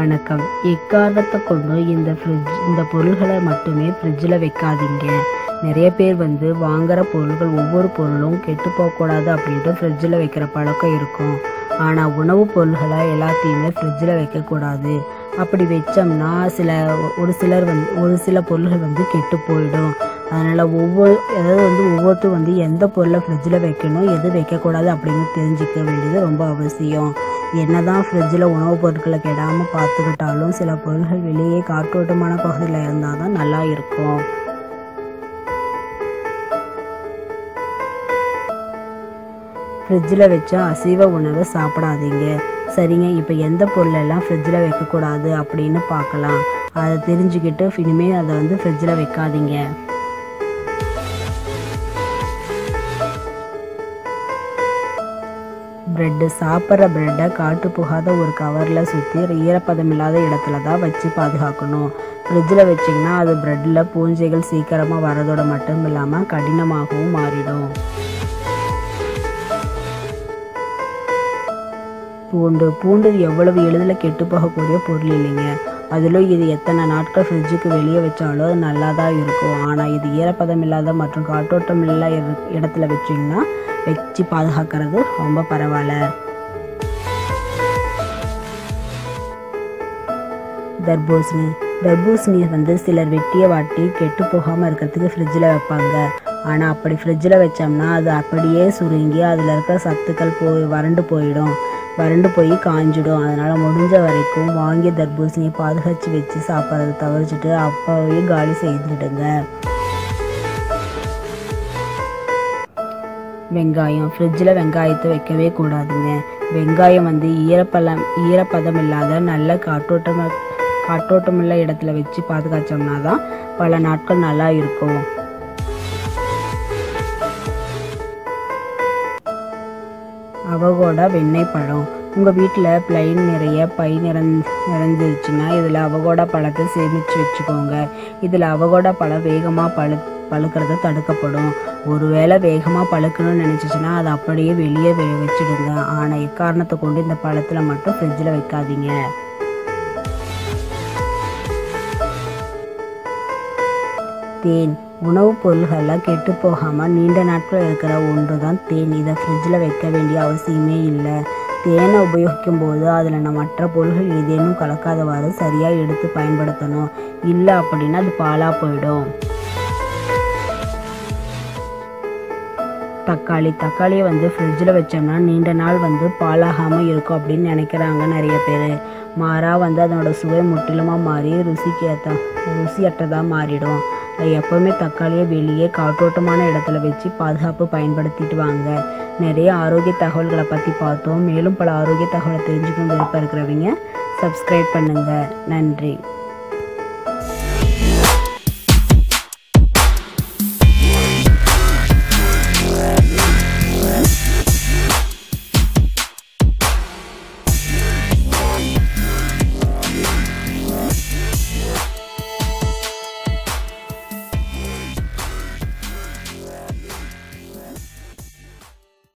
வணக்கம். எக்காரணத்தை கொண்டும் இந்த ஃப்ரிட்ஜ் இந்த பொருள்களை மட்டுமே ஃப்ரிட்ஜில் வைக்காதீங்க. நிறைய பேர் வந்து வாங்குகிற பொருள்கள் ஒவ்வொரு பொருளும் கெட்டு போகக்கூடாது அப்படின்ட்டு ஃப்ரிட்ஜில் வைக்கிற பழக்கம் இருக்கும். ஆனால் உணவுப் பொருள்களை எல்லாத்தையுமே ஃப்ரிட்ஜில் வைக்கக்கூடாது. அப்படி வச்சோம்னா சில ஒரு சிலர் வந்து ஒரு சில பொருள்கள் வந்து கெட்டு போயிடும். அதனால் ஒவ்வொரு அதாவது வந்து ஒவ்வொருத்தரும் வந்து எந்த பொருளை ஃப்ரிட்ஜில் வைக்கணும் எது வைக்கக்கூடாது அப்படின்னு தெரிஞ்சிக்க வேண்டியது ரொம்ப அவசியம். என்னதான் ஃப்ரிட்ஜில் உணவுப் பொருட்களை கெடாமல் பார்த்துக்கிட்டாலும் சில பொருள்கள் வெளியே காற்றோட்டமான பகுதியில் இருந்தால் தான் நல்லா இருக்கும். ஃப்ரிட்ஜில் வச்சா அசைவ உணவை சாப்பிடாதீங்க. சரிங்க இப்போ எந்த பொருளெல்லாம் ஃப்ரிட்ஜில் வைக்கக்கூடாது அப்படின்னு பார்க்கலாம். அதை தெரிஞ்சுக்கிட்டு இனிமேல் அதை வந்து ஃப்ரிட்ஜில் வைக்காதீங்க. ப்ரெட்டு சாப்பிட்ற ப்ரெட்டை காற்று புகாத ஒரு கவரில் சுற்றி ஈரப்பதம் இல்லாத இடத்துல தான் வச்சு பாதுகாக்கணும். ஃப்ரிட்ஜில் வச்சிங்கன்னா அது ப்ரெட்டில் பூஞ்சைகள் சீக்கிரமாக வரதோட மட்டும் இல்லாமல் கடினமாகவும் மாறிடும். பூண்டு பூண்டு எவ்வளவு எளிதில் கெட்டு போகக்கூடிய பொருள் இல்லைங்க. அதிலும் இது எத்தனை நாட்கள் ஃப்ரிட்ஜுக்கு வெளியே வச்சாலும் அது நல்லா தான் இருக்கும். ஆனால் இது ஈரப்பதம் இல்லாத மற்றும் காற்றோட்டம் இல்லாத இடத்துல வச்சிங்கன்னா வச்சு பாதுகாக்கிறது ரொம்ப பரவாயில்ல தர்பூசணி. தர்பூசணியை வந்து சிலர் வெட்டிய வாட்டி கெட்டு போகாமல் இருக்கிறதுக்கு ஃப்ரிட்ஜில் வைப்பாங்க. ஆனால் அப்படி ஃப்ரிட்ஜில் வச்சோம்னா அது அப்படியே சுருங்கி அதில் இருக்கிற சத்துக்கள் போய் வறண்டு போயிடும். வறண்டு போய் காஞ்சிடும். அதனால் முடிஞ்ச வரைக்கும் வாங்கிய தர்பூசணியை பாதுகாத்து வச்சு சாப்பிட்றத தவிர்த்துட்டு அப்போவே காலி செய்துடுங்க. வெங்காயம். ஃப்ரிட்ஜில் வெங்காயத்தை வைக்கவே கூடாதுங்க. வெங்காயம் வந்து ஈரப்பதம் ஈரப்பதம் இல்லாத நல்ல காற்றோட்டம் காற்றோட்டமுள்ள இடத்துல வச்சு பாதுகாச்சோம்னா தான் பல நாட்கள் நல்லா இருக்கும். அவகோடா வெண்ணெய் பழம். உங்கள் வீட்டில் பிளைன் நிறைய பை நிறந் நிறைஞ்சிருச்சுன்னா இதில் அவகோடா பழத்தை சேமித்து வச்சுக்கோங்க. இதில் அவகோடா பழம் வேகமாக பழு பழுக்கிறது தடுக்கப்படும். ஒருவேளை வேகமாக பழுக்கணும்னு நினச்சிச்சின்னா அதை அப்படியே வெளியே வச்சுடுங்க வச்சிடுங்க. ஆனால் எக்காரணத்தை கொண்டு இந்த பழத்தில் மட்டும் ஃப்ரிட்ஜில் வைக்காதீங்க. தேன் உணவுப் பொருள்கள்லாம் கெட்டு போகாமல் நீண்ட நாட்கள் இருக்கிற ஒன்று தான். தேன் இதை ஃப்ரிட்ஜில் வைக்க வேண்டிய அவசியமே இல்லை. தேனை உபயோகிக்கும் போது அதில் நம்ம மற்ற பொருள்கள் ஏதேனும் கலக்காதவாறு சரியாக எடுத்து பயன்படுத்தணும். இல்லை அப்படின்னா அது பாலாக போயிடும். தக்காளி தக்காளியை வந்து ஃப்ரிட்ஜில் வச்சோம்னா நீண்ட நாள் வந்து பாலாகாமல் இருக்கும் அப்படின்னு நினைக்கிறாங்க நிறைய பேர். மாறா வந்து அதனோட சுவை முற்றிலுமாக மாறி ருசிக்கு ஏற்ற ருசியற்றதாக மாறிடும். அது எப்போவுமே தக்காளியை வெளியே காற்றோட்டமான இடத்துல வச்சு பாதுகாப்பு பயன்படுத்திட்டு வாங்க. நிறைய ஆரோக்கிய தகவல்களை பற்றி பார்த்தோம். மேலும் பல ஆரோக்கிய தகவலை தெரிஞ்சுக்கணும் விருப்பம் இருக்கிறவங்க சப்ஸ்கிரைப் பண்ணுங்கள் நன்றி.